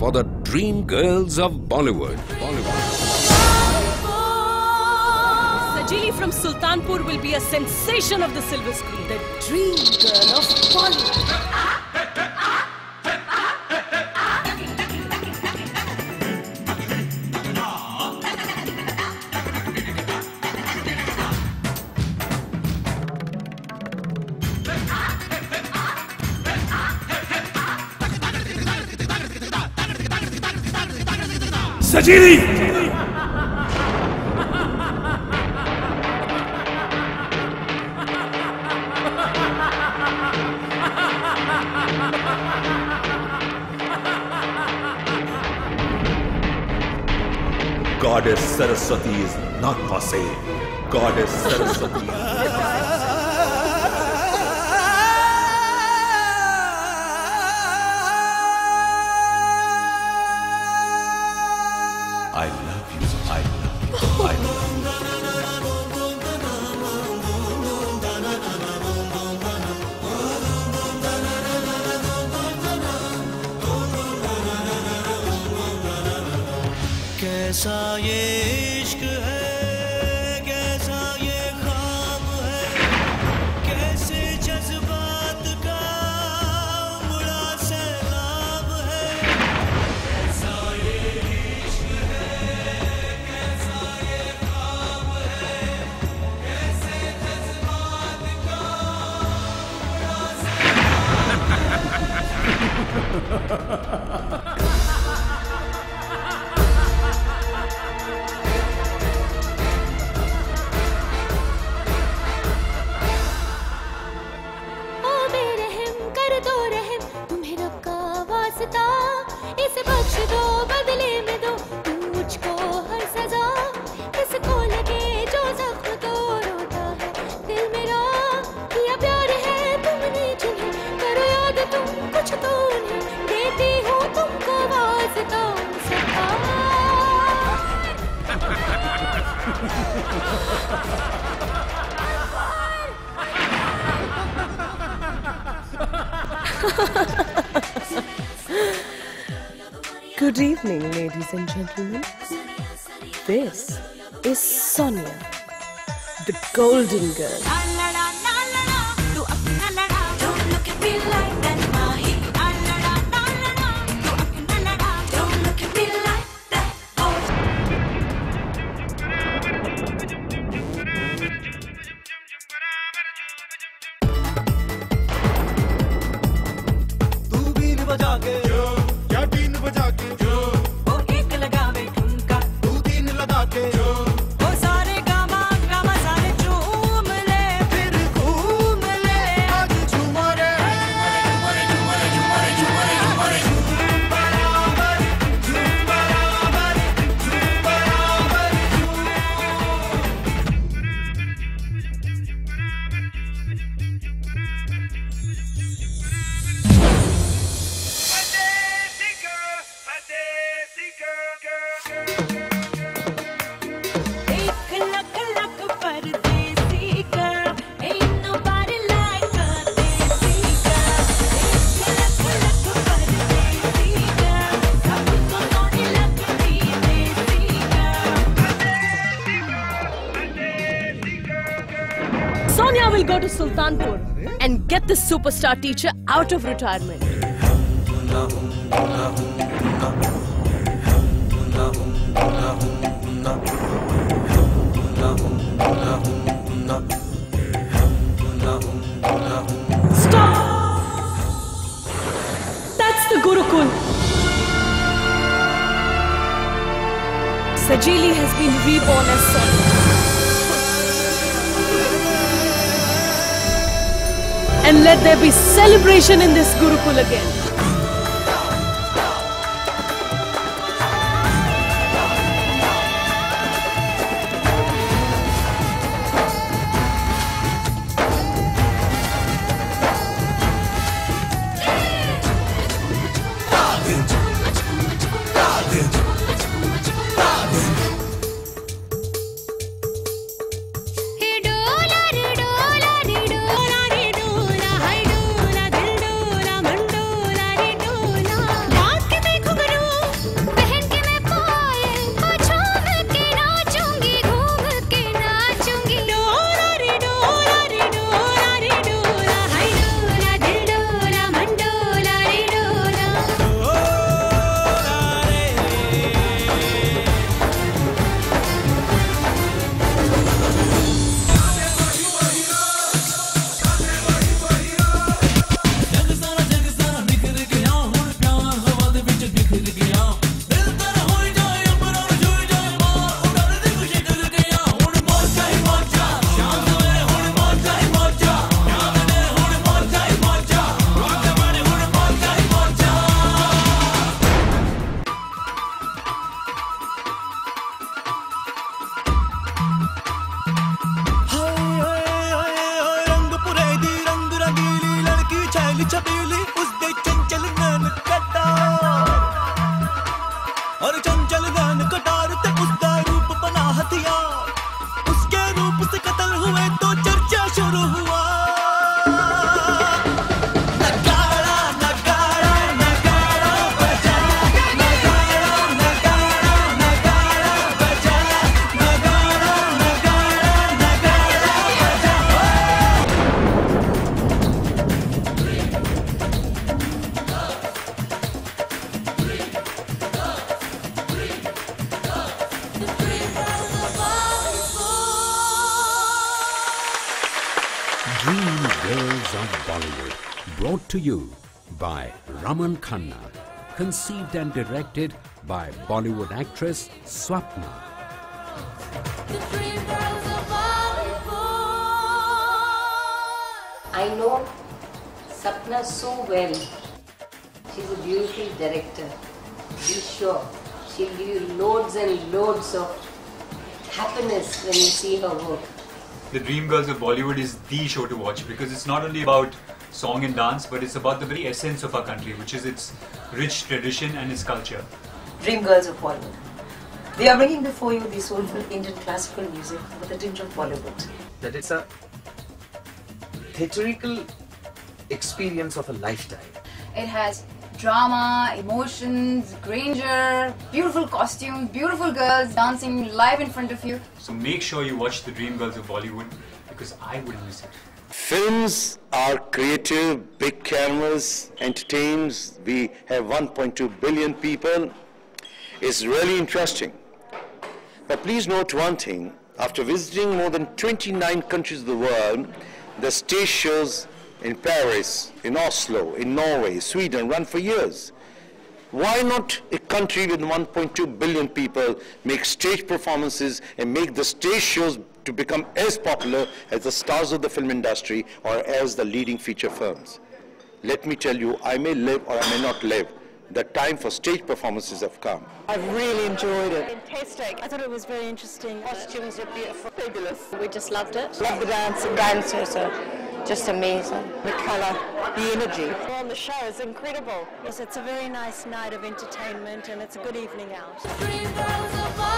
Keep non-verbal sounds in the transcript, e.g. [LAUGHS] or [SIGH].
for the dream girls of Bollywood. Bollywood. Sajili from Sultanpur will be a sensation of the silver screen. The dream girl of Bollywood. Goddess Saraswati is not for sale. Goddess Saraswati. [LAUGHS] कैसा ये इश्क है? कैसा ये ख्वाब है? कैसे जज्बात का उमड़ा सैलाब है? कैसा ये इश्क है? कैसा ये है? कैसे जज्बात का उमड़ा ओ [LAUGHS] [LAUGHS] Good evening, ladies and gentlemen. This is Sonia, the golden girl. Sonia will go to Sultanpur and get this superstar teacher out of retirement. Sajili has been reborn as Sonia. And let there be celebration in this Gurukul again. Brought to you by Raman Khanna. Conceived and directed by Bollywood actress Swapna. I know Sapna so well. She's a beautiful director. Be sure she'll give you loads and loads of happiness when you see her work. The Dream Girls of Bollywood is the show to watch because it's not only about song and dance, but it's about the very essence of our country, which is its rich tradition and its culture. Dream Girls of Bollywood. We are bringing before you the soulful Indian classical music with a tinge of Bollywood. that it's a theatrical experience of a lifetime. It has drama, emotions, grandeur, beautiful costumes, beautiful girls dancing live in front of you. So make sure you watch The Dream Girls of Bollywood because I wouldn't miss it. Films are creative, big cameras, entertains. We have 1.2 billion people. It's really interesting. But please note one thing. After visiting more than 29 countries of the world, the stage shows in Paris, in Oslo, in Norway, Sweden run for years. Why not a country with 1.2 billion people make stage performances and make the stage shows to become as popular as the stars of the film industry or as the leading feature films? Let me tell you, I may live or I may not live. The time for stage performances have come. I've really enjoyed it. Fantastic. I thought it was very interesting. Costumes were beautiful, fabulous. We just loved it. Love the dance, the dancers are just amazing. The colour, the energy. On the show is incredible. Yes, it's a very nice night of entertainment and it's a good evening out.